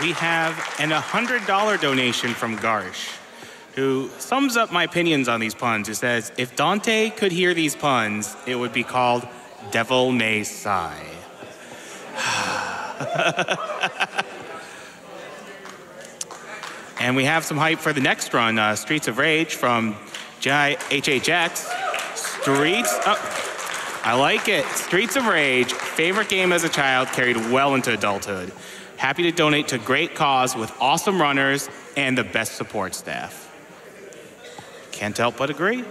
we have an $100 donation from Garsh, who sums up my opinions on these puns. Who says, if Dante could hear these puns, it would be called Devil May Sigh. and we have some hype for the next run, uh, Streets of Rage from Jai HHX. Streets, oh, I like it. Streets of Rage, favorite game as a child, carried well into adulthood. Happy to donate to great cause with awesome runners and the best support staff. Can't help but agree.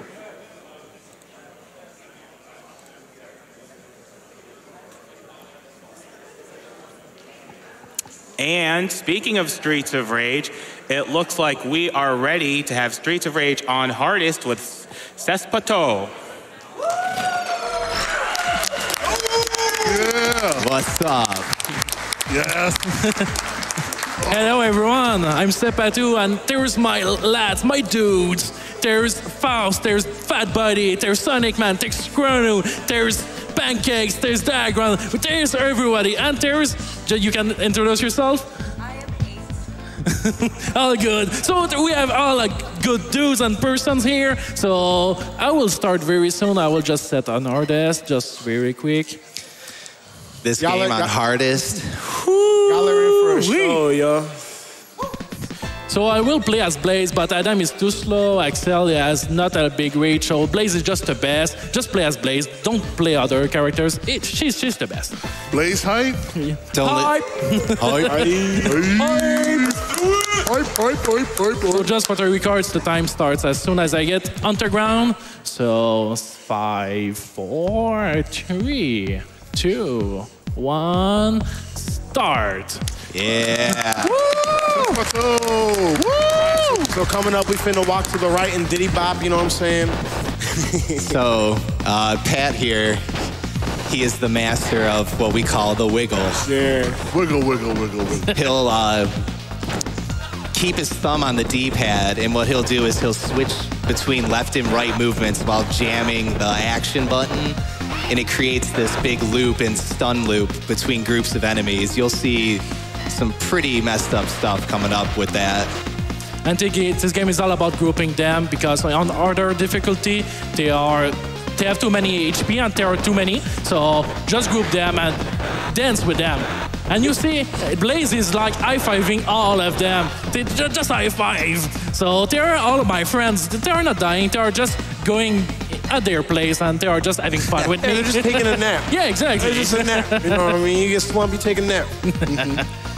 And speaking of Streets of Rage, it looks like we are ready to have Streets of Rage on hardest with cestpatou. Yeah. What's up? Yes. Hello everyone, I'm cestpatou and there's my lads, my dudes. There's Faust, there's Fat Body, there's Sonic Man, there's Chrono, there's Pancakes, there's Diagram, there's everybody, and there's, you can introduce yourself? all good. So we have all like good dudes and persons here. So I will start very soon. I will just set on our desk, just very quick. This Y'all game are- on hardest. Y'all are in for a show, yo. So I will play as Blaze, but Adam is too slow. Axel has not a big reach, so Blaze is just the best. Just play as Blaze. Don't play other characters. It, she's, she's the best. Blaze hype. Don't Hype! Hype. Hype, hype, hype, hype, So hype. just for the records, the time starts as soon as I get underground. So five, four, three, two, one, start. Yeah. Woo! So coming up, we finna walk to the right and Diddy Bop, you know what I'm saying? So uh, Pat here, he is the master of what we call the wiggle. Yeah. Wiggle, wiggle, wiggle, wiggle. He'll uh, keep his thumb on the D-pad, and what he'll do is he'll switch between left and right movements while jamming the action button, and it creates this big loop and stun loop between groups of enemies. You'll see some pretty messed up stuff coming up with that. And this game is all about grouping them because on harder difficulty, they are they have too many HP and there are too many. So just group them and dance with them. And you see, Blaze is like high-fiving all of them. They ju- just high-five. So they're all of my friends. They are not dying. They are just going at their place and they are just having fun with me. They're just taking a nap. yeah, exactly. They're just a nap. You know what I mean? You get slumpy, take a nap.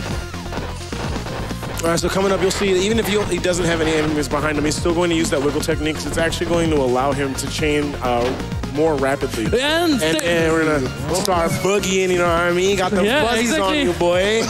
All right, so coming up, you'll see, even if he doesn't have any enemies behind him, he's still going to use that wiggle technique it's actually going to allow him to chain uh, more rapidly. And And, and we're gonna start boogieing, you know what I mean? Got the Yeah, fuzzies exactly. on you, boy.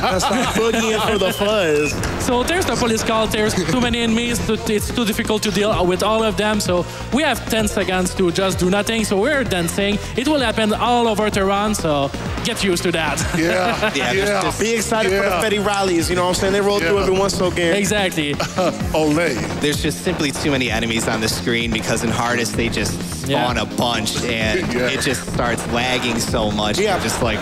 Gonna start boogieing for the fuzz. So there's the police call. There's too many enemies. It's too difficult to deal with all of them. So we have 10 seconds to just do nothing. So we're dancing. It will happen all over Tehran. So get used to that. Yeah, Yeah, yeah. there's just- Be excited for the Yeah. Fetty rallies, you know what I'm saying? They roll through every once in a while. exactly. Olay. There's just simply too many enemies on the screen because in hardest they just spawn Yeah. a bunch and Yeah. it just starts lagging so much. Yeah. You just like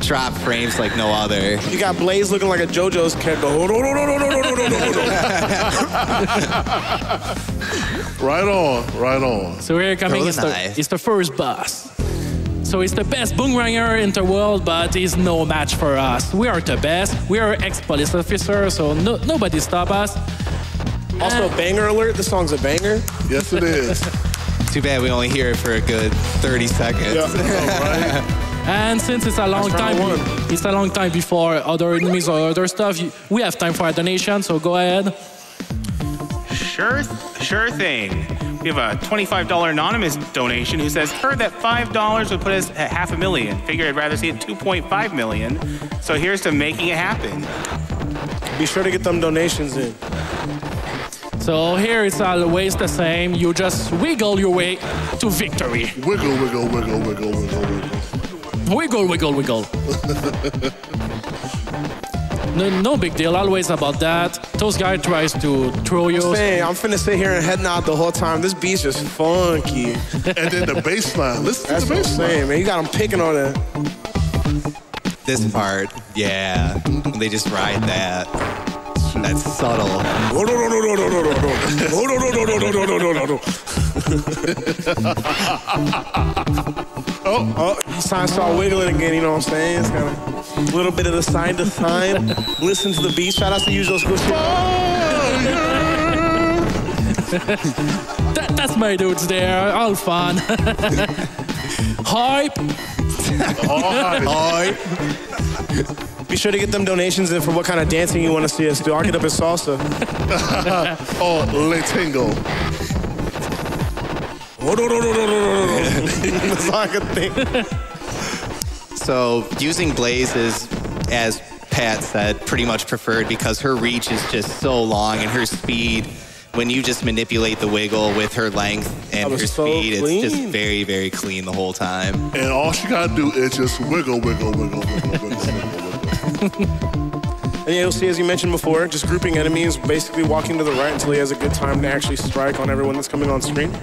drop frames like no other. You got Blaze looking like a JoJo's character. Right on, right on. So we're coming. Really It's the, nice. it's the first boss. So he's the best boomranger in the world, but he's no match for us. We are the best. We are ex-police officer, so no, nobody stop us. Also, banger alert. This song's a banger. Yes, it is. Too bad we only hear it for a good 30 seconds. All right. And since it's a long time, one. it's a long time before other enemies or other stuff. We have time for a donation, so go ahead. Sure, sure thing. We have a $25 anonymous donation who says, heard that $5 would put us at half a million. Figured I'd rather see it 2.5 million. So here's to making it happen. Be sure to get them donations in. So here it's always the same. You just wiggle your way to victory. Wiggle, wiggle, wiggle, wiggle, wiggle, wiggle. Wiggle, wiggle, wiggle. no, no big deal. Always about that. Those guys tries to throw you. Man, I'm finna sit here and head nod the whole time. This beat's just funky. And then the bass line. Listen That's to the what I'm bass line. saying, man. You got them picking on it. This part, yeah. They just ride that. That's subtle. Oh, no, no, no, no, no, no, no, no. Oh, no, no, no, no, no, no, no, no, no. oh, oh, it's time start wiggling again, you know what I'm saying? It's kind of a little bit of the side to side. Listen to the beat. Shout out to you, those good That, that's my dudes there. All fun. Hype. All right. Be sure to get them donations in for what kind of dancing you want to see us do. I'll get up in salsa. Oh, no. That's all I can think. So using Blaze is, as Pat said, pretty much preferred because her reach is just so long and her speed. When you just manipulate the wiggle with her length and That was her so speed, it's just very, very clean the whole time. And all she gotta do is just wiggle, wiggle, wiggle, wiggle, wiggle, wiggle, wiggle. And yeah, you'll see, as you mentioned before, just grouping enemies, basically walking to the right until he has a good time to actually strike on everyone that's coming on screen.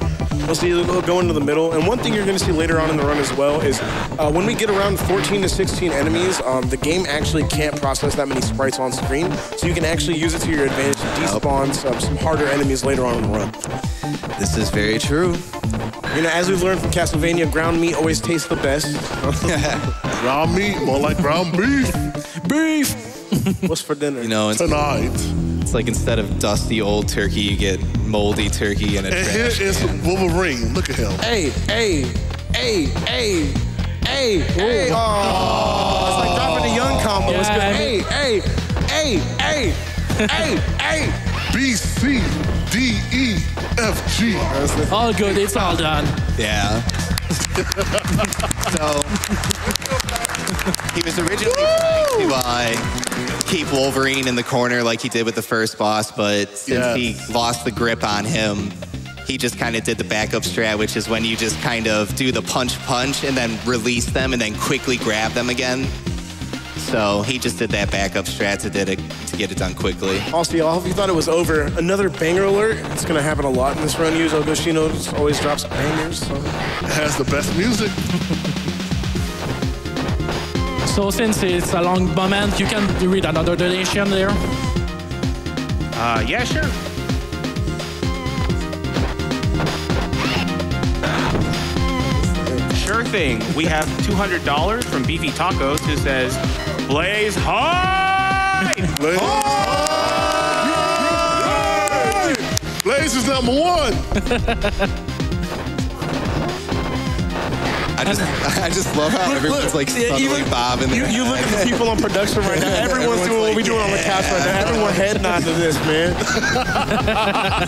You'll see he'll go into the middle. And one thing you're going to see later on in the run as well is uh, when we get around 14 to 16 enemies, um, the game actually can't process that many sprites on screen. So you can actually use it to your advantage to despawn some, some harder enemies later on in the run. This is very true. You know, as we've learned from Castlevania, ground meat always tastes the best. Ground meat, more like ground beef Beef. What's for dinner? You know, tonight. it's like instead of dusty old turkey, you get moldy turkey and a And here trash is can. Wolverine. Look at him. Hey, hey, hey, hey, hey, hey. Oh, it's like dropping a young combo. It's good. Hey, hey, hey, hey, hey, hey. B, C, D, E, F, G. All good. It's all done. Yeah. so he was originally trying to uh, keep Wolverine in the corner like he did with the first boss, but since Yeah. he lost the grip on him, he just kind of did the backup strat, which is when you just kind of do the punch punch and then release them and then quickly grab them again. So he just did that backup strat to did it to get it done quickly. Also, y'all, if you thought it was over, another banger alert. It's gonna happen a lot in this run. Yuzo Koshiro just always drops bangers. So. It has the best music. So since it's a long moment, you can read another donation there. Uh, yeah, sure. Sure thing. We have $200 from Beefy Tacos who says, Blaze high! Blaze. Blaze is number one. I just I just love how everyone's like yeah, suddenly even- bobbing You, you look at the people on production right now. Everyone's Everyone's doing what like, we doing on the couch right now. Everyone head nod to this, man.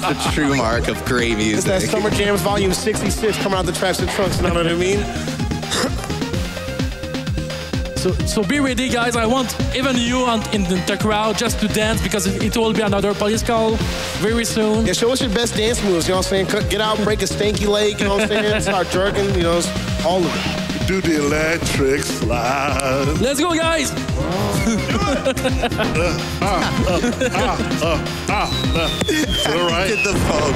the true mark of great It's that music. Summer Jams Volume 66 coming out the traps and trunks. You know what I mean? So, so be ready, guys. I want even you and in the, the crowd just to dance because it, it will be another police call very soon. Yeah, show us your best dance moves. You know what I'm saying? Get out, and break a stanky leg. You know what I'm saying? Start jerking. You know, all of it. Do the electric slide. Let's go, guys. All right. Get the Vogue.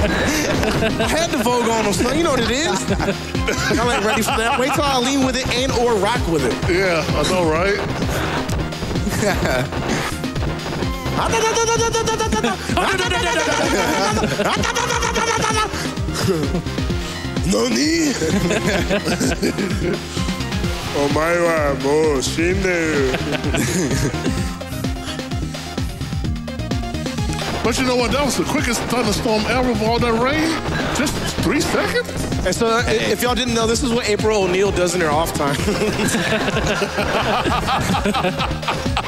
I had the Vogue on them, son. You know what it is. I'm ain't ready for that. Wait till I lean with it and or rock with it. Yeah, I know, right? Nani? Omae wa mou shinderu. But you know what? That was the quickest thunderstorm ever of all that rain. Just three seconds? And so, uh, if y'all didn't know, this is what April O'Neil does in her off time.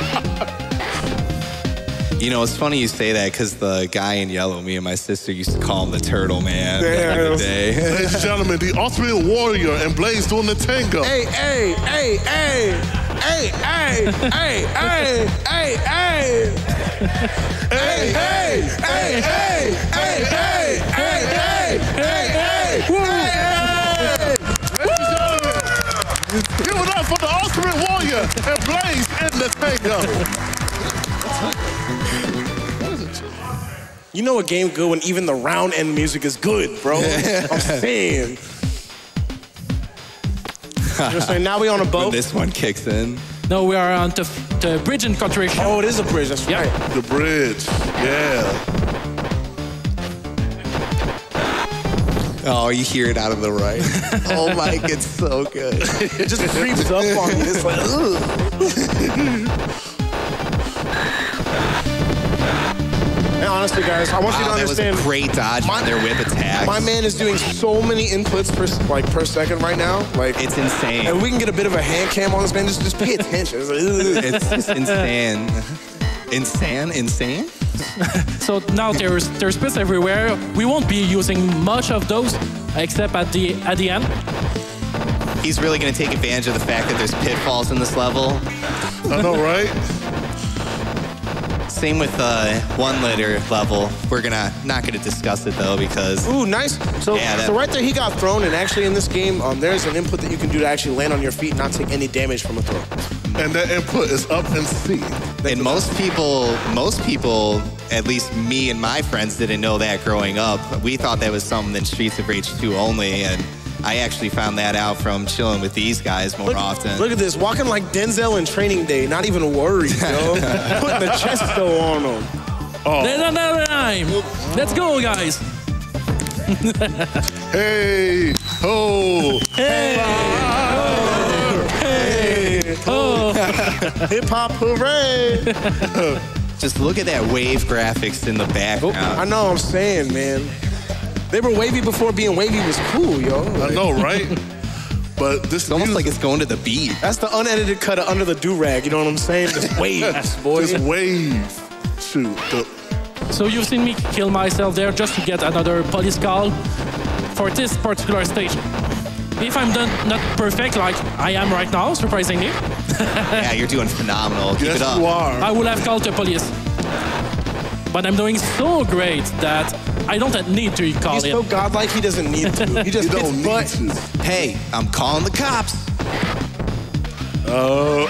You know, it's funny you say that because the guy in yellow, me and my sister used to call him the Turtle Man back in the day. Ladies and gentlemen, the ultimate warrior and Blaze doing the tango. hey, hey, hey, hey, hey, hey, hey, hey, hey, hey. Hey, hey, hey, hey, hey, hey, hey, hey, hey, hey, hey. Ladies and gentlemen, give it up for the ultimate warrior and Blaze in the tango. You know a game good when even the round end music is good, bro. I'm saying. You know saying? Now we on a When boat. this one kicks in. No, we are on the, the bridge and continuation. Oh, it is a bridge. That's Yep. right. The bridge. Yeah. Oh, you hear it out of the right. oh, Mike, it's so good. It just creeps up on you. It's like, ugh. and honestly, guys, I want you to Wow, that was a understand. great dodge My- on their whip attack. My man is doing so many inputs per like per second right now. Like It's insane. And we can get a bit of a hand cam on this man. Just just pay attention. It's like. It's just insane. Insane? Insane? So now there's there's bits everywhere. We won't be using much of those, except at the at the end. He's really going to take advantage of the fact that there's pitfalls in this level. I know, right? Same with uh, one litter level. We're gonna not gonna discuss it though because Ooh, nice. So, Yeah, that- so right there, he got thrown, and actually in this game, um, there's an input that you can do to actually land on your feet and not take any damage from a throw. And that input is up and C. and most people, most people, at least me and my friends didn't know that growing up. We thought that was something in Streets of Rage 2 only, and I actually found that out from chilling with these guys more Look, often. look at this, walking like Denzel in Training Day, not even worried, yo. Putting the chest though on him. Oh. There's another time. Let's go, guys. Hey, ho. Hey Oh, Hip hop hooray! Just look at that wave graphics in the background. I know, I'm saying, man. They were wavy before being wavy was cool, yo. I know, right? But this It's almost like it's going to the beat. That's the unedited cut of under the do rag. You know what I'm saying? Just waves, boy. this wave. Shoot. The, so you've seen me kill myself there just to get another police call for this particular stage. If I'm done, not perfect like I am right now, surprisingly, Yeah, you're doing phenomenal. Keep yes, it up. you are. I would have called the police. But I'm doing so great that I don't need to call He's it. so godlike, he doesn't need to. He just You don't need butt. to. Hey, I'm calling the cops. Oh.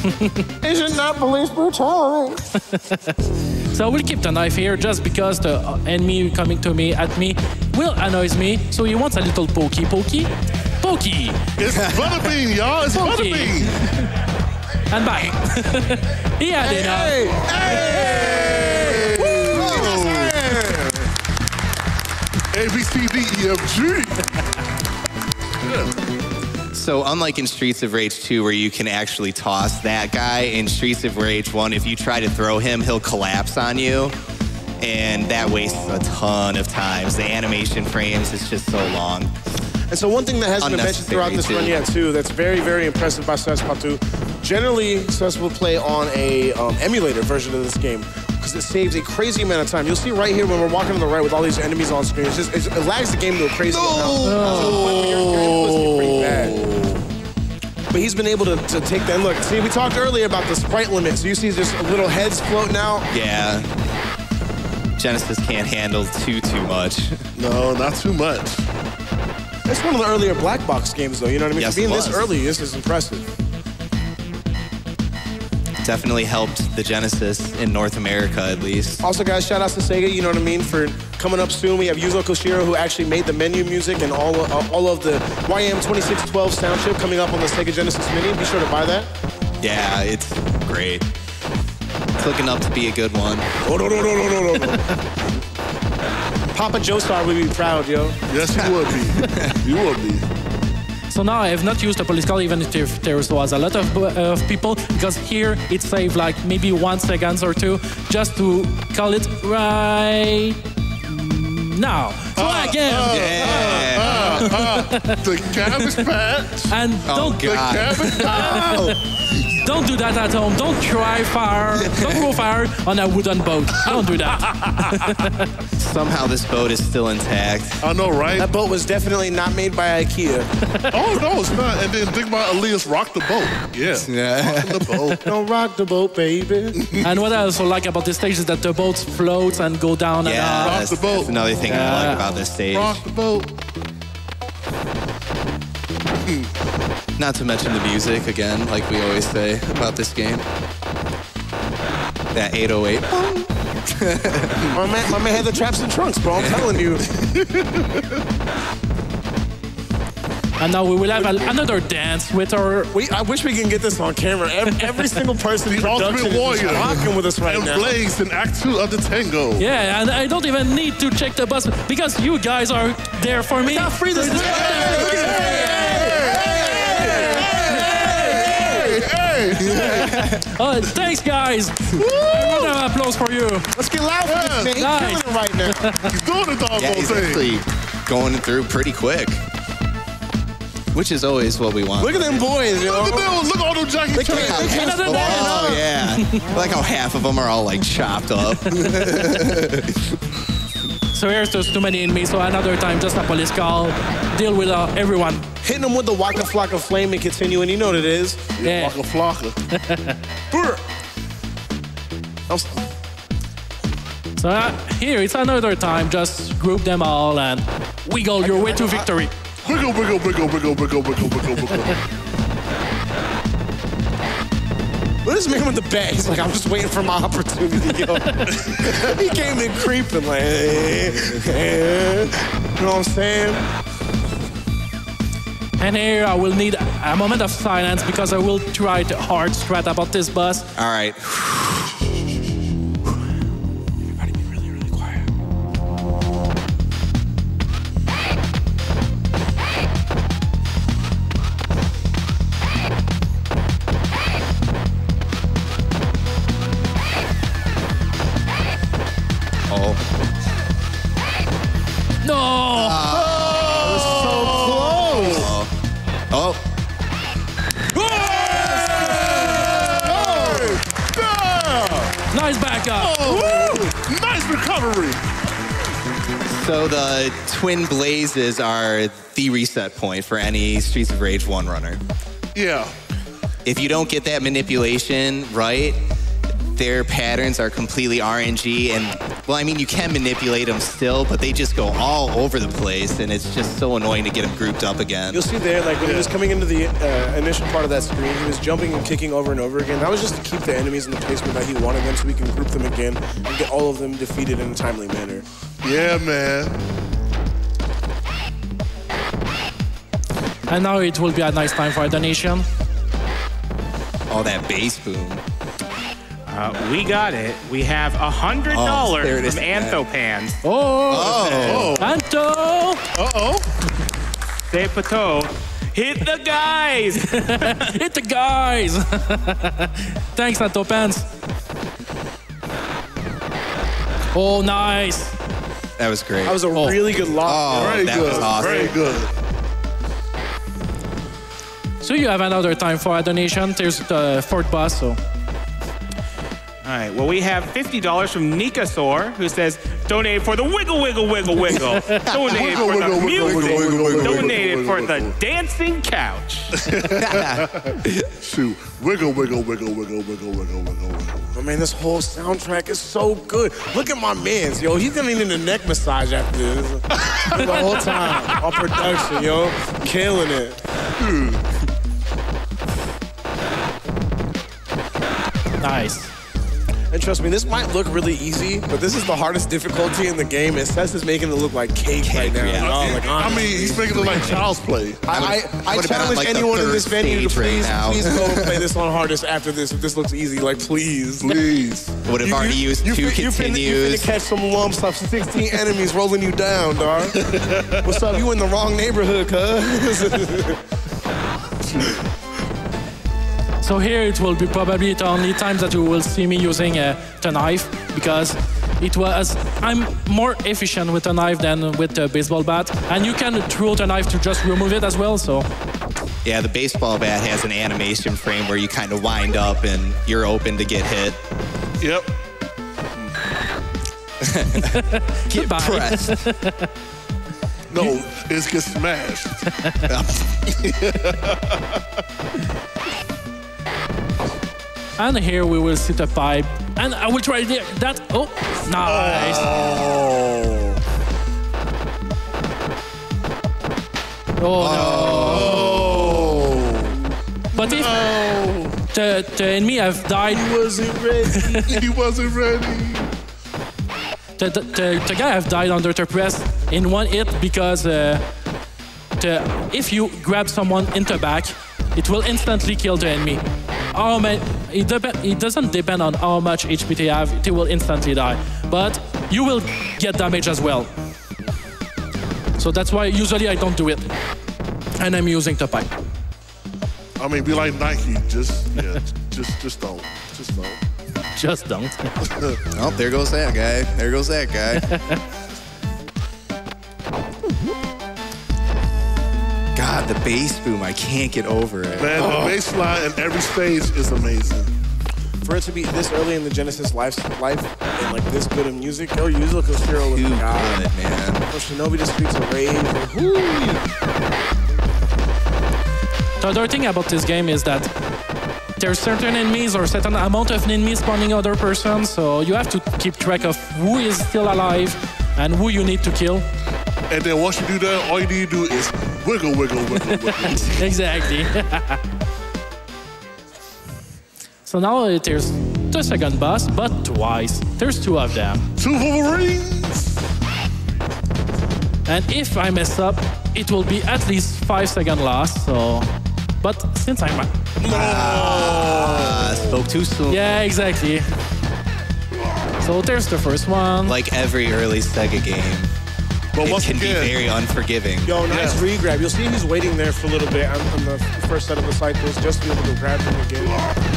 Is it not police brutality? So we'll keep the knife here just because the uh, enemy coming to me at me will annoys me. So he wants a little pokey, pokey, pokey, It's Butterbean, y'all. It's Okay. Butterbean. and bang. he had enough. Hey, hey! A, B, C, D, E, F, G. So unlike in Streets of Rage 2 where you can actually toss that guy, in Streets of Rage 1, if you try to throw him, he'll collapse on you. And that wastes a ton of times. The animation frames is just so long. And so one thing that hasn't been mentioned throughout this Unnecessary, run yet, too, that's very, very impressive by cestpatou. Generally, Cess will play on a um, emulator version of this game because it saves a crazy amount of time. You'll see right here when we're walking to the right with all these enemies on screen. It's just, it's, it lags the game to a crazy amount. So, your- your inputs get pretty bad. But he's been able to, to take that. Look, see, we talked earlier about the sprite limit. So you see just little heads floating out. Yeah. Genesis can't handle too, too much. No, not too much. It's one of the earlier black box games, though. You know what I mean? Yes, being it this early, this is impressive. Definitely helped the Genesis in North America, at least. Also, guys, shout out to Sega, you know what I mean, for coming up soon. We have Yuzo Koshiro, who actually made the menu music and all of, uh, all of the YM 2612 sound chip coming up on the Sega Genesis Mini. Be sure to buy that. Yeah, it's great. It's looking up to be a good one. Oh, no, no, no, no, no, no, no. Papa Joestar would be proud, yo. Yes, he would be. he would be. So now I have not used a police call even if there was a lot of, uh, of people because here it saved like maybe one seconds or two just to call it right now. So again, Yeah. The cabbage patch. and Oh, don't The God. cabbage patch. don't do that at home. Don't try fire. Don't go fire on a wooden boat. I don't do that. Somehow this boat is still intact. I know, right? That boat was definitely not made by IKEA. Oh, no, it's not. And then think about Aaliyah's rock the boat. Yeah. Yeah. Rocking the boat. Don't rock the boat, baby. and what I also like about this stage is that the boat floats and go down and Yeah, up. Rock that's, the boat. that's another thing I like about this stage. Rock the boat. Not to mention the music again, like we always say about this game. That 808. my, man, my man had the traps and trunks, bro. I'm telling you. And now we will have a, another dance with our. We, I wish we can get this on camera. Every, every single person in The production Ultimate is Warrior. rocking with us right and now. Blaze in Act 2 of the Tango. Yeah, and I don't even need to check the bus because you guys are there for me. free this Oh, thanks, guys. Round of applause for you. Let's get loud for this man. Nice. killing it right now. He's doing the doggone Yeah, he's thing. actually going through pretty quick. Which is always what we want. Look at them boys, yo. Look at them. Look at all them Jackie Look Chan. how half of- dance. Oh yeah. Like how half of them are all like chopped up. So here's just too many enemies. So another time, just a police call. Deal with uh, everyone. Hitting them with the Waka Flocka Flame and continue, and you know what it is. Yeah. Flocka flocka. Brr. I'm s- So uh, here, it's another time. Just group them all and wiggle your way to victory. Wiggle, wiggle, wiggle, wiggle, wiggle, wiggle, wiggle, wiggle. Look at this man with the bag. He's like, I'm just waiting for my opportunity, yo. he came in creeping, like, eh, eh. you know what I'm saying? And here I will need a moment of silence because I will try the hard strat about this bus. All right. Nice backup. Oh, nice recovery. So the twin blazes are the reset point for any Streets of Rage one runner. Yeah. If you don't get that manipulation right, their patterns are completely RNG and well, I mean you can manipulate them still, but they just go all over the place and it's just so annoying to get them grouped up again. You'll see there, like when he was coming into the uh, initial part of that screen, he was jumping and kicking over and over again. That was just to keep the enemies in the placement that he wanted them so we can group them again and get all of them defeated in a timely manner. Yeah, man. And now it will be a nice time for a donation. All that bass boom. Uh, we got it. We have a hundred dollars Oh, there it is from again. Anthopan. Oh! Oh. Anto! Uh-oh. De Pateau. Hit the guys! Hit the guys! Thanks, Anto Pants. Oh, nice. That was great. That was a really good lock. Oh, Very that good. was awesome. Very good. So you have another time for a donation. There's the fourth bus, so. All right. Well, we have fifty dollars from Nikasaur, who says, "Donate for the wiggle, wiggle, wiggle, wiggle. Donate Wiggle, for the wiggle, wiggle, music. Donated for the dancing couch." Shoot. Wiggle, wiggle, wiggle, wiggle, wiggle, wiggle, wiggle, wiggle. I mean, this whole soundtrack is so good. Look at my man's, yo. He's gonna need a neck massage after this. the whole time. All production, yo. Killing it. Nice. And trust me, this might look really easy, but this is the hardest difficulty in the game. It says it's making it look like cake, right now. yeah. Oh, like, I mean, he's making it look like child's play. I, I, I, would've been on, challenge like, anyone in this venue to stage right please, go and play this on hardest after this. If this looks easy, like please. Please. Would have already used you two fin- you finna- You continues. finna catch some lumps of 16 enemies rolling you down, dog. What's up? You in the wrong neighborhood, cuz. So here it will be probably the only time that you will see me using uh, the knife because it was I'm more efficient with a knife than with a baseball bat, and you can throw the knife to just remove it as well. So Yeah, the baseball bat has an animation frame where you kind of wind up and you're open to get hit. Yep. Get Goodbye. pressed. No, it's get smashed. and here we will see the pipe, and I will try that. Oh, nice. Oh, no. But if the, the enemy have died, He wasn't ready. he wasn't ready. the, the, the, the guy have died under the press in one hit because uh, the, if you grab someone in the back, it will instantly kill the enemy. How many, it, dep- it doesn't depend on how much HP they have, they will instantly die. But you will get damage as well. So that's why usually I don't do it. And I'm using the pipe. I mean, be like Nike. Just, yeah, just, just don't. Just don't. Just don't. Oh, there goes that guy. There goes that guy. God, the bass boom, I can't get over it. Man, the oh. bass line in every stage is amazing. For it to be this early in the Genesis life, life and like this good of music, yo, Yuzo Koshiro was Too the guy. good, man. Or Shinobi the Streets of Rage. and whoo, The other thing about this game is that there's certain enemies or certain amount of enemies spawning other person, so you have to keep track of who is still alive and who you need to kill. And then once you do that, all you need to do is wiggle, wiggle, wiggle, wiggle. exactly. so now there's the second boss, but twice. There's two of them. Two Wolverines. And if I mess up, it will be at least five second loss. So, but since I'm Ah, spoke too soon. yeah, exactly. So there's the first one. Like every early Sega game, But it once can be very unforgiving. Yo, nice Yeah. re-grab. You'll see he's waiting there for a little bit on, on the first set of the cycles just to be able to grab him again.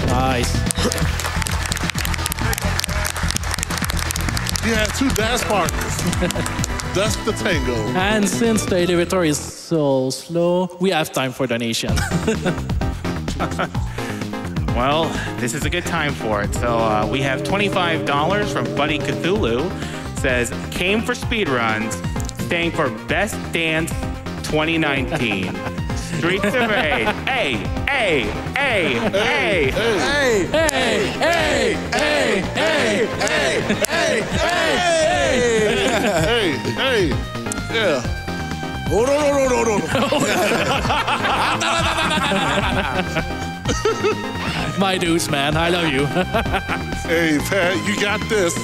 Nice. he had two dance partners. That's the tango. And since the elevator is so slow, we have time for donation. Well, this is a good time for it. So uh, we have $25 from Buddy Cthulhu. Says, came for speedruns, staying for Best Dance 2019. Streets of Rage. Hey, hey, hey, hey. Hey, hey, hey, hey, hey, hey, hey, Hey, hey, yeah. hold on, hold on, hold on, hold on. My dudes, man, I love you. Hey, Pat, you got this.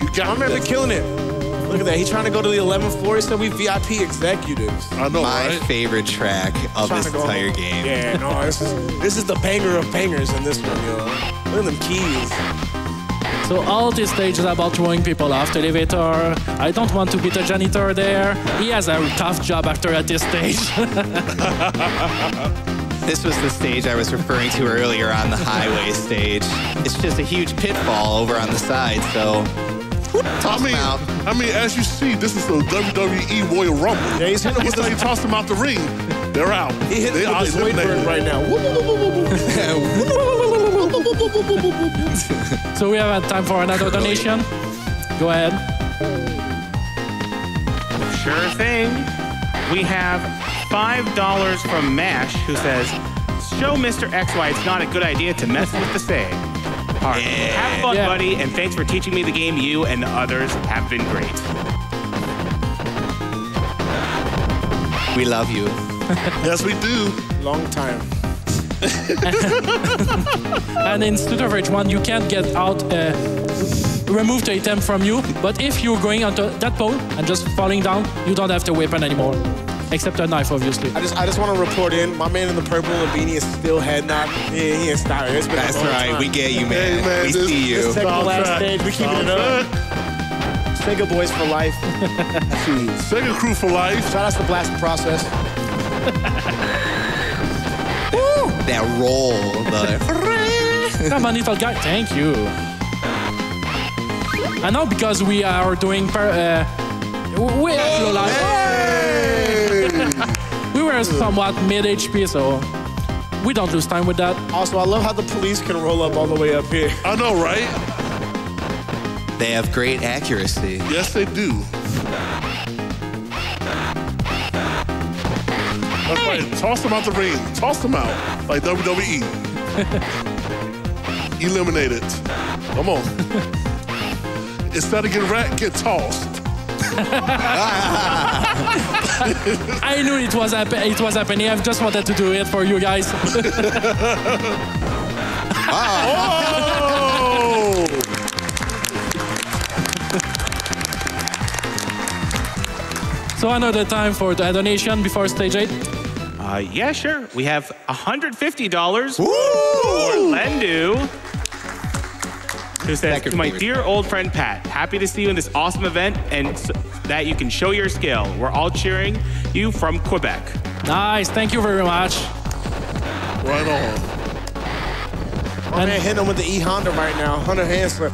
You got I'm this. killing it. Look at that. He's trying to go to the 11th floor. He said we VIP executives. I know, My right? favorite track of this entire home. game. Yeah, no, this is this is the banger of bangers in this one, yo. Look at them keys. So all this stage is about throwing people off the elevator. I don't want to be the janitor there. He has a tough job after at this stage. This was the stage I was referring to earlier on the highway stage. It's just a huge pitfall over on the side, so I mean, them out. I mean, as you see, this is the WWE Royal Rumble. Yeah, he's hitting Once with they the, toss them out the ring, they're out. he hit they with are the Zoidberg eliminated. right now. So we have time for another donation. Go ahead. Sure thing. We have $5 from MASH who says, Show Mr. X why it's not a good idea to mess with the save. All right. Have fun, Yeah. buddy, and thanks for teaching me the game. You and the others have been great. We love you. Yes, we do. Long time. And in Street of Rage 1, you can't get out, uh, remove the item from you. But if you're going onto that pole and just falling down, you don't have the weapon anymore. Except a knife, obviously. I just I just want to report in. My man in the purple and beanie is still head nodding. Yeah, he ain't stopping. It's been a That's long right. time. We get you, man. Hey, man, we this- see you. this second last Soundtrack. stage, we keeping it up. Sega boys for life. Sega crew for life. Shout out to Blast Process. that roll. The, Come on, little guy. Thank you. And now because we are doing per, uh, we have low life. We somewhat mid HP, so we don't lose time with that. Also, I love how the police can roll up all the way up here. I know, right? they have great accuracy. Yes, they do. That's right. Toss them out the ring. Toss them out. Like WWE. Eliminate it. Come on. Instead of get wrecked, get tossed. I knew it was happen- it was happening. I just wanted to do it for you guys. Oh! So another time for the donation before stage eight. Uh, yeah, sure. We have $150 for Woo! Lendu, who says, to my dear old friend Pat, happy to see you in this awesome event and s that you can show your skill. We're all cheering you from Quebec. Nice, thank you very much. Right on. My man hitting him with the E Honda right now. Hundred Hand Slap.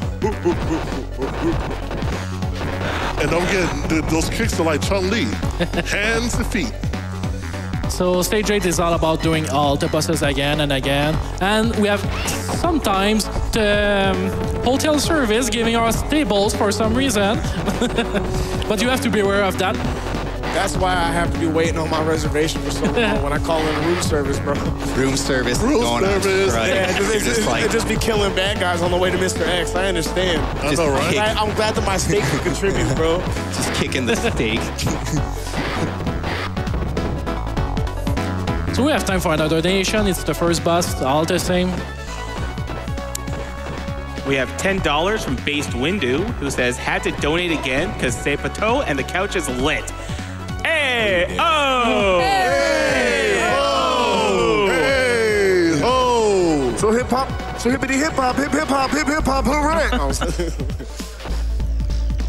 And don't forget, th- those kicks are like Chun Li. Hands and feet. So stage eight is all about doing all the buses again and again, and we have sometimes the um, hotel service giving us tables for some reason, but you have to be aware of that. That's why I have to be waiting on my reservation for so long when I call in room service, bro. Room service Room going service. on. Right. Yeah, it just, it just just, like, it just be killing bad guys on the way to Mr. X. I understand. I Just know, right? kick- I, I'm glad that my state can contribute, bro. just kicking the steak. So we have time for another donation. It's the first bus, all the same. We have $10 from Based Windu, who says, had to donate again because cestpatou and the couch is lit. Hey! Oh! Hey, Hey! ho! So hip hop, so hippity hip hop, hip hip hop, hip hip hop, hooray!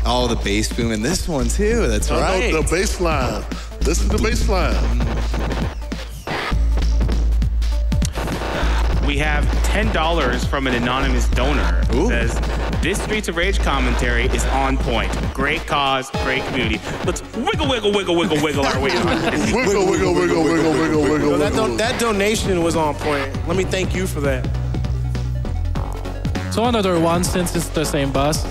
Oh, the bass boom in this one too. That's I right. know the bass line. Listen to the bass line. We have $10 from an anonymous donor who Ooh. says, This Streets of Rage commentary is on point. Great cause, great community. Let's wiggle, wiggle, wiggle, wiggle, wiggle our way on. Wiggle, wiggle, wiggle, wiggle, wiggle, wiggle, Yo, that, don- wiggle. that donation was on point. Let me thank you for that. So another one since it's the same bus.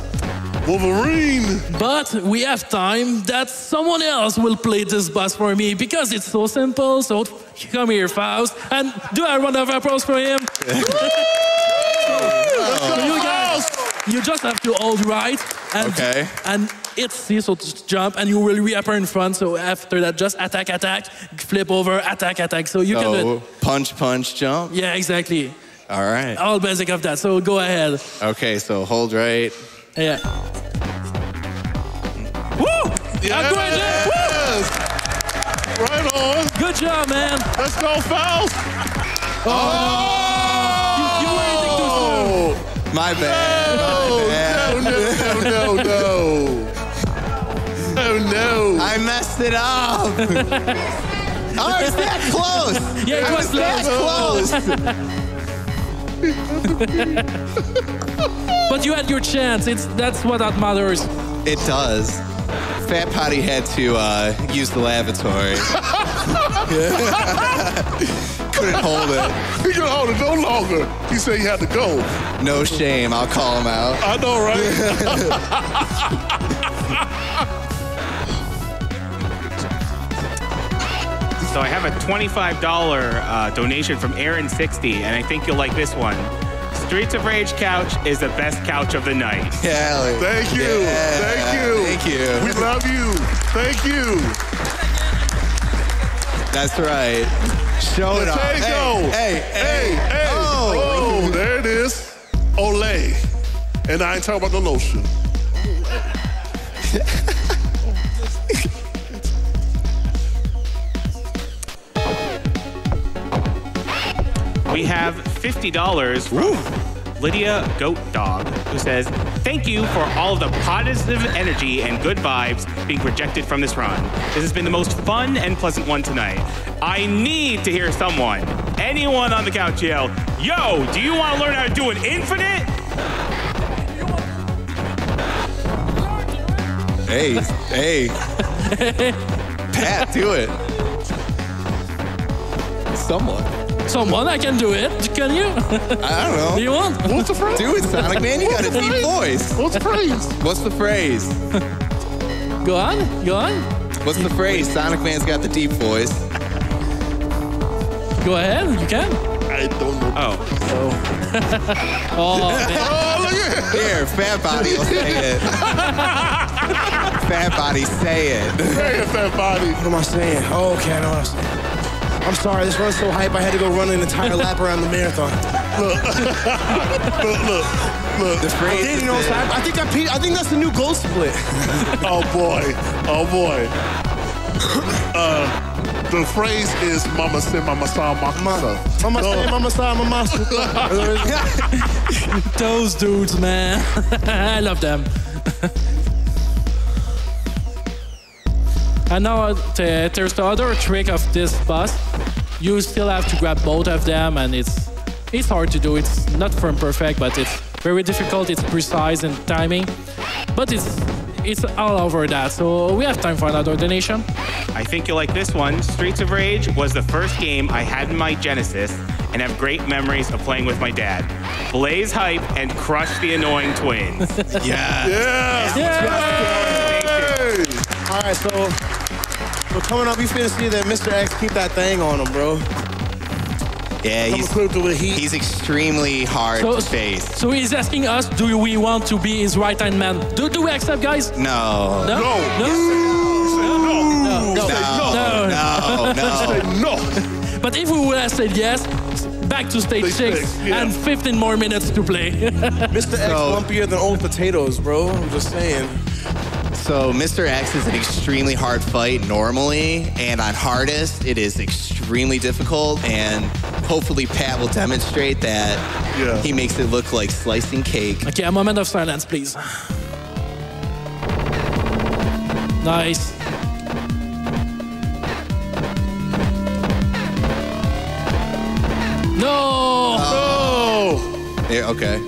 Wolverine. But we have time that someone else will play this bus for me because it's so simple. So come here, Faust, and do a round of applause for him. you guys, you just have to hold right and Okay. and it's C, so just jump, and you will reappear in front. So after that, just attack, attack, flip over, attack, attack. So you can do So it. punch, punch, jump. Yeah, exactly. All right. All basic of that. So go ahead. Okay, so hold right. Yeah. Woo! Yes. Right on. Good job, man. Let's go, Faust. Oh. You, you were anything too soon. Oh, My bad. no, My bad. no, no, no, no. Oh, no. I messed it up. oh, it's that close. Yeah, it I was was that close. But you had your chance. It's that's what that matters. It does. Fat Potty had to uh, use the lavatory. Couldn't hold it. He can hold it no longer. He said he had to go. No shame. I'll call him out. I know, right? So I have a $25 uh, donation from Aaron60, and I think you'll like this one. Streets of Rage couch is the best couch of the night. Yeah. Thank you. Yeah, Thank you. Thank you. We love you. Thank you. That's right. Show it off. There. Hey, hey, Hey, hey. Oh. Oh, there it is. Olay. And I ain't talking about the lotion. We have $50 from Lydia Goat Dog, who says, Thank you for all of the positive energy and good vibes being projected from this run. This has been the most fun and pleasant one tonight. I need to hear someone, anyone on the couch yell, Yo, do you want to learn how to do an infinite? Hey, hey. Pat, do it. Someone. Someone, I can do it. Can you? I don't know. do you want? What's the phrase? Do it, Sonic Man. You got a deep voice. What's the phrase? What's the phrase? Go on. Go on. What's the phrase? Sonic Man's got the deep voice. Go ahead. You can. I don't know. Oh, Oh, man. Oh, look at Here, Fat Body will say it. Fat Body, say it. Hey, fat body. What am I saying? Oh, okay, I know what I'm saying. I'm sorry, this run's so hype, I had to go run an entire lap around the marathon. Look, look, look. The phrase Did is you know, so. I, I think I, I think that's the new goal split. Oh boy. Oh boy. The phrase is "Mama said, Mama saw, Mama saw." Mama say, mama say, mama say. Those dudes, man. I love them. and now uh, there's the other trick of this boss. You still have to grab both of them, and it's it's hard to do. It's not frame perfect, but it's very difficult. It's precise and timing, but it's it's all over that. So we have time for another donation. I think you'll like this one. Streets of Rage was the first game I had in my Genesis and have great memories of playing with my dad. Blaze Hype and Crush the Annoying Twins. Yeah. Yeah. Hey. All right, so, so coming up, you finna see that Mr. X keep that thing on him, bro. Yeah, Come he's, equipped with heat. he's extremely hard So, to face. so he's asking us, do we want to be his right hand man? Do, do we accept, guys? No. No. No. No. No. No. No. No. No. No. No. But if we would have said yes, back to stage Stage six, six, yeah. and 15 more minutes to play. Mr. X So- lumpier than old potatoes, bro. I'm just saying. So Mr. X is an extremely hard fight normally, and on hardest, it is extremely difficult. And hopefully, Pat will demonstrate that Yeah. he makes it look like slicing cake. okay, a moment of silence, please. Nice. No! No. Yeah, okay.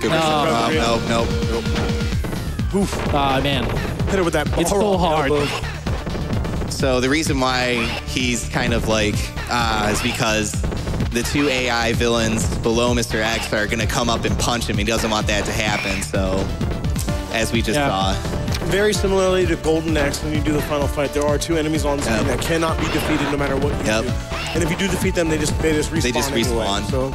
Good. No. Um, nope, nope, nope. Ah, man. Hit it with that It's ball so hard. elbow. So the reason why he's kind of like uh, is because the two AI villains below Mr. X are gonna come up and punch him. He doesn't want that to happen. So, as we just Yeah. saw, Very similarly to Golden Axe, when you do the final fight, there are two enemies on screen Yep. that cannot be defeated no matter what you Yep. do. And if you do defeat them, they just they just respawn. They just anyway. respawn. So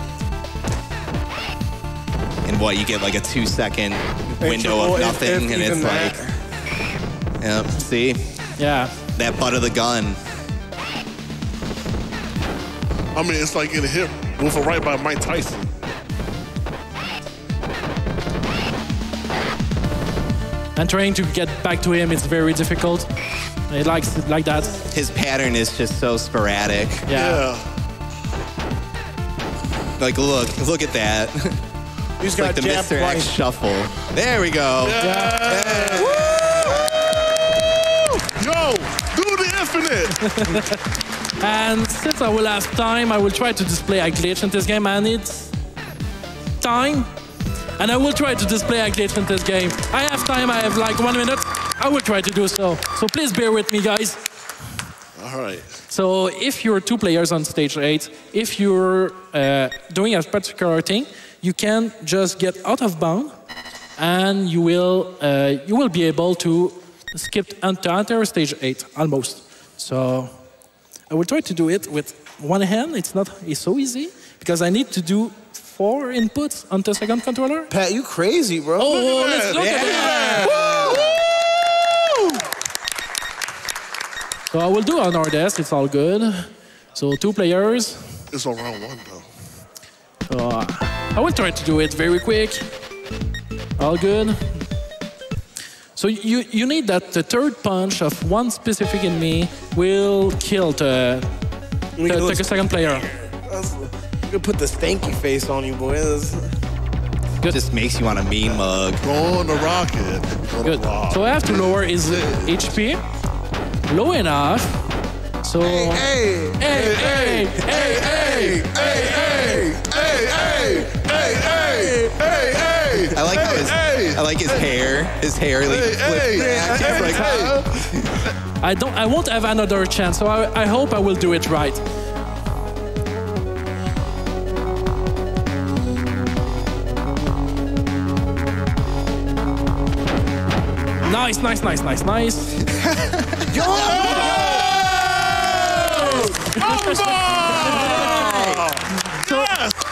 and what you get like a two second window of nothing, if and even it's that- like, yep. See Yeah. that butt of the gun. I mean, it's like getting hit with a right by Mike Tyson. And trying to get back to him is very difficult. He likes it like that. His pattern is just so sporadic. Yeah. Yeah. Like, look, look at that. he's It's like got the jab Mr. X shuffle. There we go. Yo, And since I will have time, I will try to display a glitch in this game, and it's time. And I will try to display a glitch in this game. I have time, I have like one minute. I will try to do so. So please bear with me, guys. All right. So if you're two players on stage eight, if you're uh, doing a particular thing, you can just get out of bound, and you will uh, you will be able to skip enter, enter stage eight almost. So I will try to do it with one hand. It's not it's so easy because I need to do four inputs on the second controller. Pat, you crazy, bro. Oh, at let's that. look at that. So I will do on our desk. It's all good. So two players. It's on round one though. So I will try to do it very quick. All good. So you you need that the third punch of one specific enemy will kill the, We the, can the second player. You can put the stanky face on you, boy. That's- Just makes you want a mean mug. Go on the rocket. Good. rock. So I have to lower his HP low enough. So Hey, hey hey hey hey. hey, hey, hey, hey, hey, hey, hey, hey. I like how his Hey, I like his hair. His hair like hey, flips hey, back. hey, like, hey. I don't. I won't have another chance. So I, I hope I will do it right. Nice, nice, nice, nice, nice. So,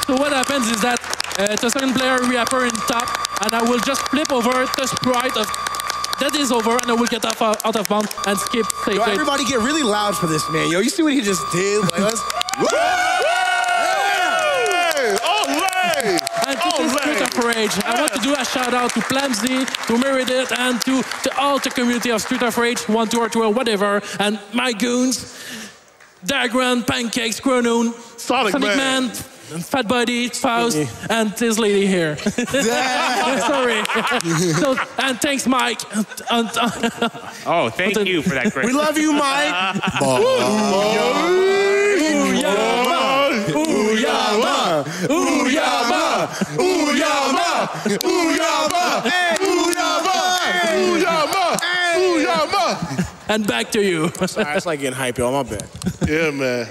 so what happens is that uh, the second player reappear in top, and I will just flip over the sprite of that is over, and I will get off, out of bounds and skip stage Yo, everybody get really loud for this, man. Yo, you see what he just did? Like, let's, Hey, Olay! And this is Olay! Street of Rage. I want to do a shout out to Plamsy, to Meredith, and to all the community of Street of Rage, one, two, or two, or whatever, and my goons, Diagram, Pancakes, Chronoon, Sonic Man. Man, Fat Body, Faust, and this lady here. I'm Sorry. so, and thanks, Mike. And- and- uh, Oh, thank you for that great. We love you, Mike. Ooh-yama! Ooh-yama! Ooh-yama! Ooh-yama! Ooh-yama! Ooh-yama! Ooh-yama! and back to you. Sorry, it's like getting hype, y'all. My bad. Yeah, man.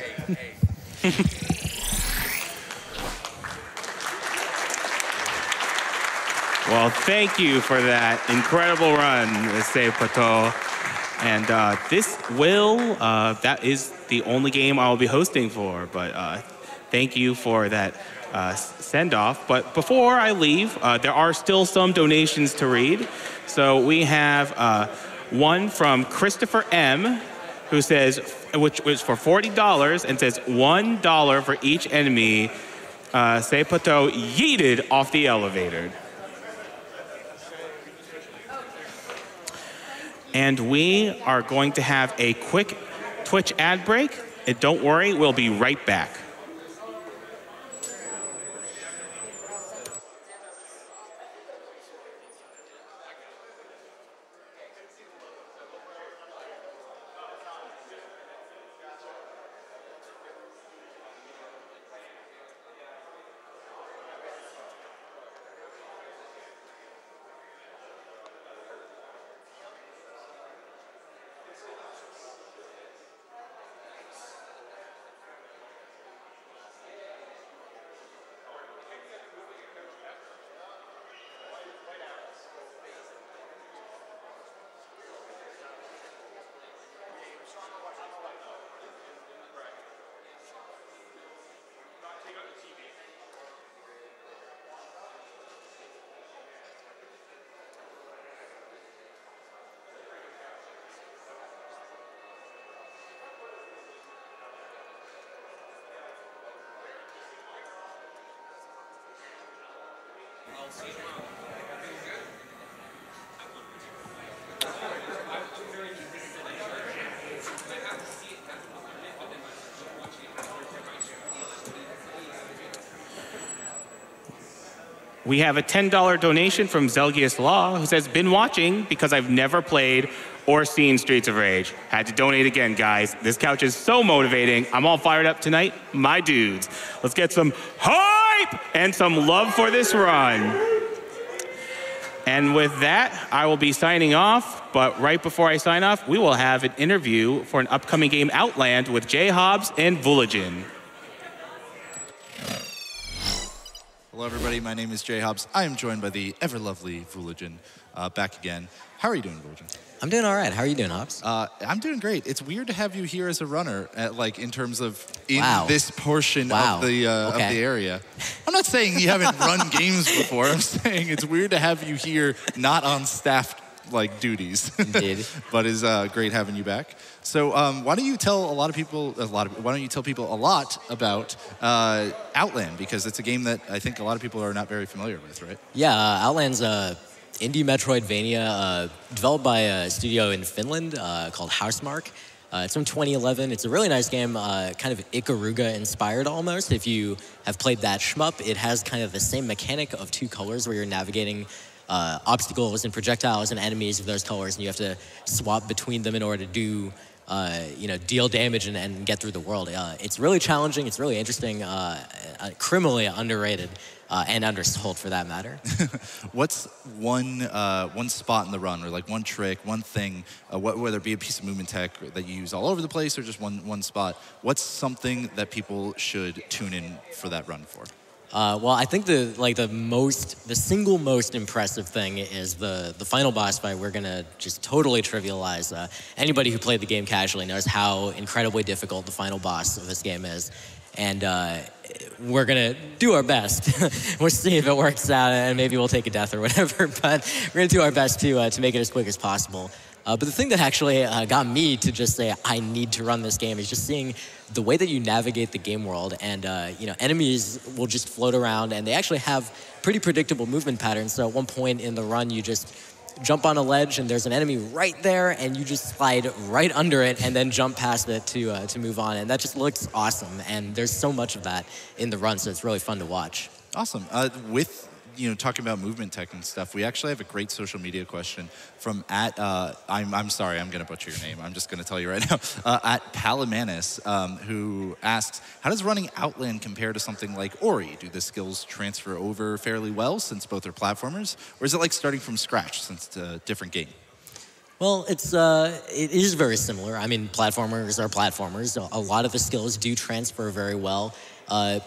Well, thank you for that incredible run, cestpatou. And uh, this will, uh, that is the only game I'll be hosting for. But uh, thank you for that uh, send off. But before I leave, uh, there are still some donations to read. So we have uh, one from Christopher M., who says, which was for $40 and says $1 for each enemy. Uh, yeeted off the elevator. And we are going to have a quick Twitch ad break. And don't worry, we'll be right back. We have a $10 donation from Zelgius Law, who says, Been watching because I've never played or seen Streets of Rage. Had to donate again, guys. This couch is so motivating. I'm all fired up tonight. My dudes. Let's get some hype and some love for this run. And with that, I will be signing off. But right before I sign off, we will have an interview for an upcoming game, Outland, with Jay Hobbs and Vulajin. Hello, everybody. My name is Jay Hobbs. I am joined by the ever lovely Vulajin uh, back again. How are you doing, Vulajin? I'm doing all right. How are you doing, Hobbs? Uh, I'm doing great. It's weird to have you here as a runner, at, like in terms of in Wow. this portion Wow. of the uh, of the area. I'm not saying you haven't run games before. I'm saying it's weird to have you here, not on staff like duties. Indeed. but it's uh, great having you back. So um, why don't you tell a lot of people a lot of why don't you tell people a lot about uh, Outland because it's a game that I think a lot of people are not very familiar with, right? Yeah, uh, Outland's a indie Metroidvania uh, developed by a studio in Finland uh, called Housemarque. Uh, it's from 2011. It's a really nice game, uh, kind of Ikaruga inspired almost. If you have played that shmup, it has kind of the same mechanic of two colors where you're navigating uh, obstacles and projectiles and enemies of those colors, and you have to swap between them in order to do, uh, you know, deal damage and, and get through the world. It's really challenging. It's really interesting. Criminally underrated uh, and undersold for that matter. What's one uh, one spot in the run, or like one trick, one thing, uh, wh- whether it be a piece of movement tech that you use all over the place, or just one one spot? What's something that people should tune in for that run for? Uh, well, I think the like the most, the single most impressive thing is the the final boss fight. We're gonna just totally trivialize. Uh, anybody who played the game casually knows how incredibly difficult the final boss of this game is, and uh, we're gonna do our best. we'll see if it works out, and maybe we'll take a death or whatever. But we're gonna do our best to uh, to make it as quick as possible. Uh, but the thing that actually uh, got me to just say I need to run this game is just seeing the way that you navigate the game world, and uh, you know enemies will just float around, and they actually have pretty predictable movement patterns. So at one point in the run, you just jump on a ledge and there's an enemy right there and you just slide right under it and then jump past it to uh, to move on. And that just looks awesome. And there's so much of that in the run so it's really fun to watch. Awesome. Uh, with you know talking about movement tech and stuff, we actually have a great social media question from at uh, I'm I'm sorry I'm gonna butcher your name. I'm just gonna tell you right now uh, at Palimanis, um, who asks, how does running Outland compare to something like Ori? Do the skills transfer over fairly well since both are platformers, or is it like starting from scratch since it's a different game? Well, it's uh, it is very similar. I mean, platformers are platformers. A lot of the skills do transfer very well. Uh,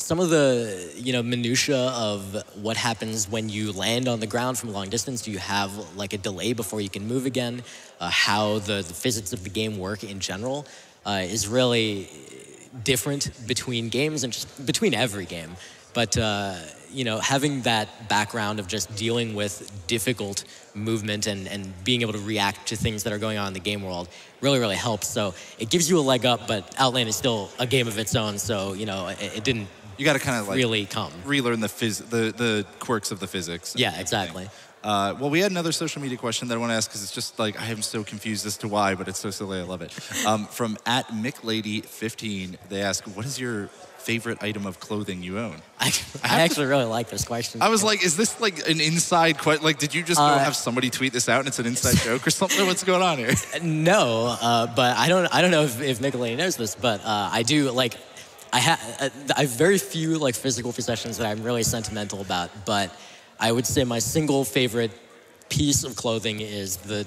some of the you know minutia of what happens when you land on the ground from a long distance. Do you have like a delay before you can move again? Uh, how the, the physics of the game work in general uh, is really different between games and just between every game. But uh, you know, having that background of just dealing with difficult movement and, and being able to react to things that are going on in the game world really, really helps. So it gives you a leg up, but Outland is still a game of its own. So you know, it, it didn't You got to kind of like really come. relearn the phys- the the quirks of the physics. Yeah, everything. exactly. Uh, well, we had another social media question that I want to ask because it's just like I am so confused as to why, but it's so silly. I love it. Um, from at MickLady15, they ask, "What is your favorite item of clothing you own?" I, I actually really like this question. I was like, "Is this like an inside question? Like, did you just go Uh, have somebody tweet this out and it's an inside joke or something? What's going on here?" No, uh, but I don't. I don't know if, if Michelini knows this, but uh, I do like. I have. Uh, I have very few like physical possessions that I'm really sentimental about, but I would say my single favorite piece of clothing is the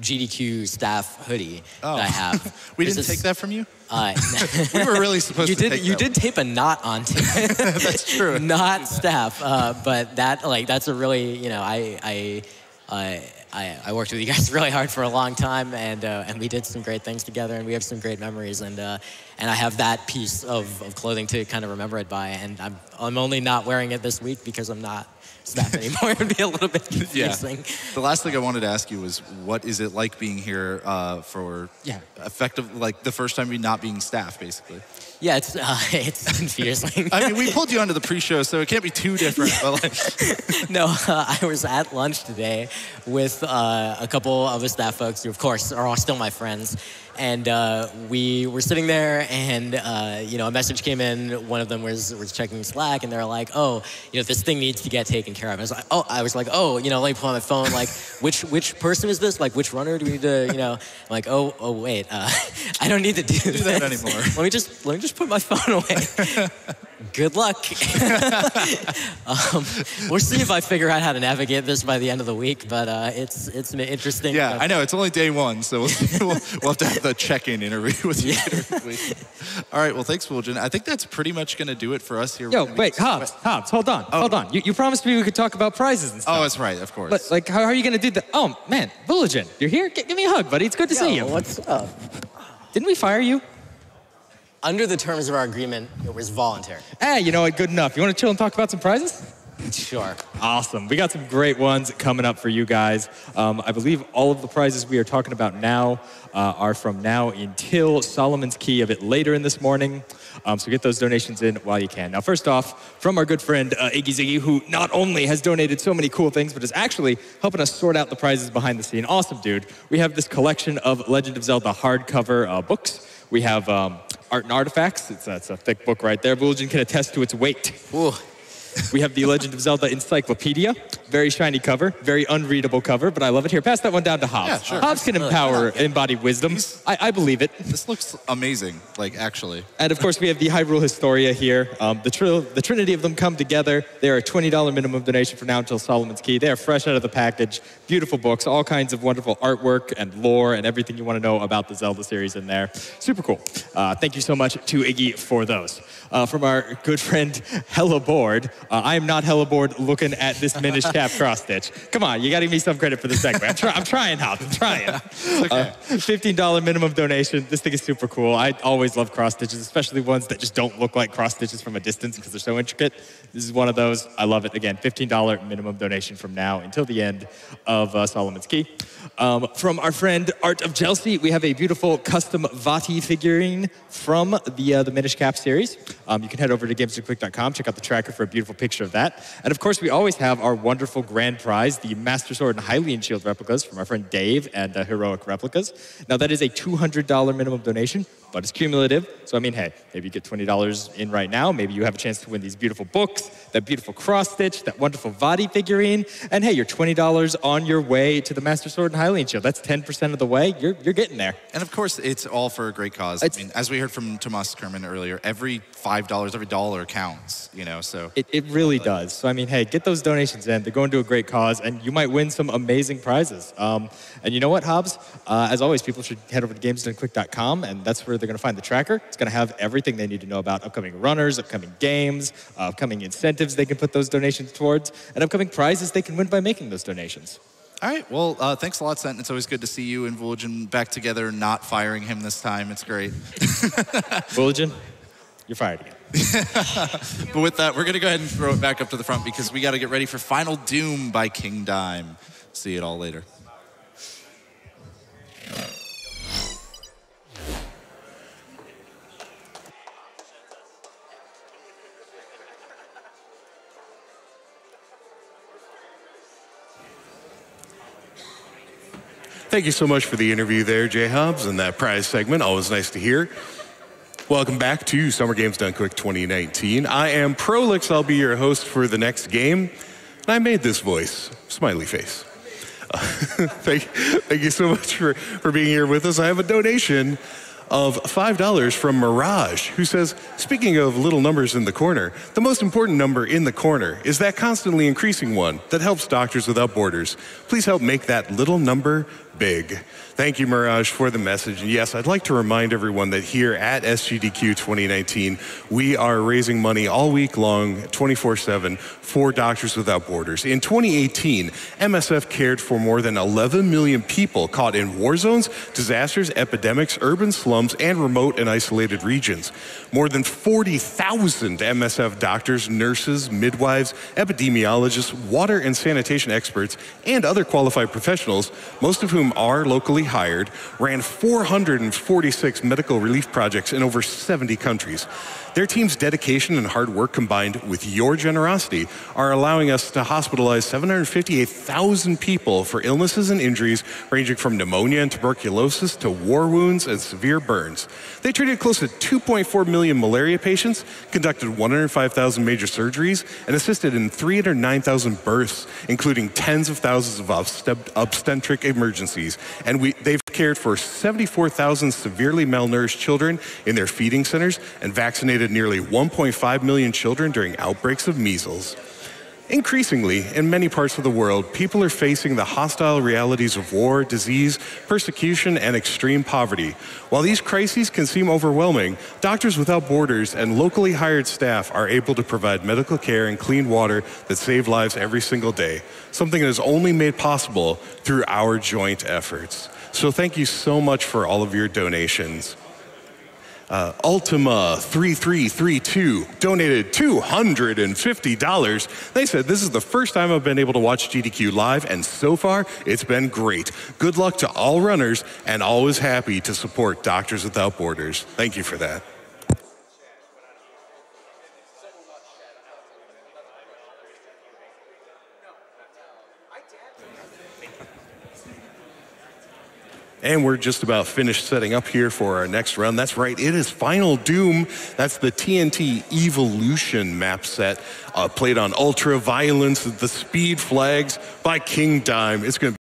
GDQ staff hoodie that I have. Oh. we didn't take that from you. Uh, We were really supposed you to did. take You did tape a knot onto it. That's true. not staff, uh, but that like that's a really you know I I. I, I, I worked with you guys really hard for a long time, and uh, and we did some great things together, and we have some great memories, and uh, and I have that piece of, of clothing to kind of remember it by, and I'm I'm only not wearing it this week because I'm not staff anymore. It'd be a little bit Yeah. confusing. The last thing I wanted to ask you was, what is it like being here uh, for Yeah. effective, like the first time you not being staff, basically? Yeah, it's uh, it's confusing. I mean, we pulled you onto the pre-show, so it can't be too different. But like, no, uh, I was at lunch today with uh, a couple of the staff folks who, of course, are all still my friends. And uh, we were sitting there, and uh, you know, a message came in. One of them was was checking Slack, and they're like, "Oh, you know, this thing needs to get taken care of." I was like, "Oh, I was like, oh, you know, let me pull out my phone. Like, which which person is this? Like, which runner do we need to, you know?" I'm like, "Oh, oh, wait, uh, I don't need to do, do that anymore. Let me just let me just put my phone away." Good luck. um, we'll see if I figure out how to navigate this by the end of the week, but uh, it's it's an interesting. yeah, uh, I know it's only day one, so we'll, we'll, we'll have to have the check-in interview with you later in the week. All right, well, thanks, Vulajin. I think that's pretty much going to do it for us here. Yo, We're wait, get- Hobbs, Hobbs, hold on, hold on. You, you promised me we could talk about prizes and stuff. Oh, that's right, of course. But like, how, how are you gonna do that? Oh man, Vulajin, you're here. G- give me a hug, buddy. It's good to see you. What's up? Didn't we fire you? Under the terms of our agreement, it was voluntary. Hey, you know what? Good enough. You want to chill and talk about some prizes? Sure. Awesome. We got some great ones coming up for you guys. Um, I believe all of the prizes we are talking about now uh, are from now until Solomon's Key of it later in this morning. Um, so get those donations in while you can. Now, first off, from our good friend uh, Iggy Ziggy, who not only has donated so many cool things, but is actually helping us sort out the prizes behind the scene. Awesome, dude. We have this collection of Legend of Zelda hardcover uh, books. We have um, Art and Artifacts. It's, it's a thick book right there. Vulajin can attest to its weight. Ooh. We have the Legend of Zelda Encyclopedia. Very shiny cover, very unreadable cover, but I love it. Here, pass that one down to Hobbs. Yeah, sure. Hobbs can empower embodied wisdom. I, I believe it. this looks amazing, like actually. And of course, we have the Hyrule Historia here. Um, the, tri- the trinity of them come together. They are a $20 minimum donation for now until Solomon's Key. They are fresh out of the package. Beautiful books, all kinds of wonderful artwork and lore and everything you want to know about the Zelda series in there. Super cool. Uh, thank you so much to Iggy for those. Uh, from our good friend Hella Board, Uh, I am not hella bored looking at this Minish Cap cross stitch. Come on, you got to give me some credit for the segment. I'm, try- I'm trying, Hobbs. I'm trying. Uh, $15 minimum donation. This thing is super cool. I always love cross stitches, especially ones that just don't look like cross stitches from a distance because they're so intricate. This is one of those. I love it. Again, $15 minimum donation from now until the end of uh, Solomon's Key. Um, from our friend Art of Chelsea, we have a beautiful custom Vaati figurine from the uh, the Minish Cap series. Um, you can head over to gamesdonequick.com, check out the tracker for a beautiful picture of that. And of course, we always have our wonderful grand prize, the Master Sword and Hylian Shield replicas from our friend Dave and uh, Heroic Replicas. Now, that is a $200 minimum donation, but it's cumulative. So, I mean, hey, maybe you get $20 in right now. Maybe you have a chance to win these beautiful books, that beautiful cross stitch, that wonderful Vaati figurine. And hey, you're $20 on your way to the Master Sword and Hylian Shield. That's 10% of the way. You're, you're getting there. And of course, it's all for a great cause. I mean, as we heard from Tomas Kerman earlier, every five dollars, every dollar counts. You know, so It, it really does. So, I mean, hey, get those donations in. They're going to a great cause, and you might win some amazing prizes. Um, and you know what, Hobbs? Uh, as always, people should head over to gamesdonequick.com, and that's where they're going to find the tracker. It's going to have everything they need to know about upcoming runners, upcoming games, uh, upcoming incentives they can put those donations towards, and upcoming prizes they can win by making those donations. All right. Well, uh, thanks a lot, Sent. It's always good to see you and Vulajin back together, not firing him this time. It's great. Vulajin, you're fired again. but with that, we're going to go ahead and throw it back up to the front because we got to get ready for Final Doom by King Dime. See it all later. Thank you so much for the interview there, Jay Hobbs, and that prize segment. Always nice to hear. Welcome back to Summer Games Done Quick 2019. I am Prolix. I'll be your host for the next game. And I made this voice, smiley face. Thank, thank you so much for, for being here with us. I have a donation of $5 from Mirage, who says, Speaking of little numbers in the corner, the most important number in the corner is that constantly increasing one that helps Doctors Without Borders. Please help make that little number big. Thank you, Mirage, for the message. And yes, I'd like to remind everyone that here at SGDQ 2019, we are raising money all week long, 24 7, for Doctors Without Borders. In 2018, MSF cared for more than 11 million people caught in war zones, disasters, epidemics, urban slums, and remote and isolated regions. More than 40,000 MSF doctors, nurses, midwives, epidemiologists, water and sanitation experts, and other qualified professionals, most of whom are locally hired, ran 446 medical relief projects in over 70 countries. Their team's dedication and hard work combined with your generosity are allowing us to hospitalize 758,000 people for illnesses and injuries ranging from pneumonia and tuberculosis to war wounds and severe burns. They treated close to 2.4 million malaria patients, conducted 105,000 major surgeries, and assisted in 309,000 births, including tens of thousands of obstetric emergencies. And we, they've cared for 74,000 severely malnourished children in their feeding centers and vaccinated nearly 1.5 million children during outbreaks of measles. Increasingly, in many parts of the world, people are facing the hostile realities of war, disease, persecution, and extreme poverty. While these crises can seem overwhelming, Doctors Without Borders and locally hired staff are able to provide medical care and clean water that save lives every single day, something that is only made possible through our joint efforts. So thank you so much for all of your donations. Uh, Ultima 3332 donated $250. They said, This is the first time I've been able to watch GDQ live, and so far it's been great. Good luck to all runners, and always happy to support Doctors Without Borders. Thank you for that. And we're just about finished setting up here for our next round. That's right, it is Final Doom. That's the TNT Evilution map set, uh, played on Ultra Violence, the Speed Flags by King Dime. It's going to